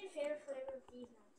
Your favorite flavor of these nuts?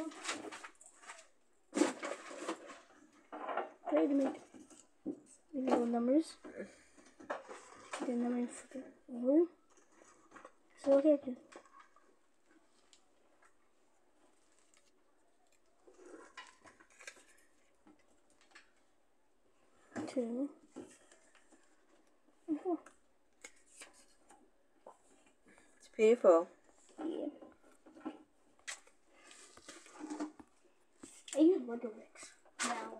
tamam. to make minute. Numbers. The number is over. So what are you? Two. It's beautiful. I use Lego bricks now.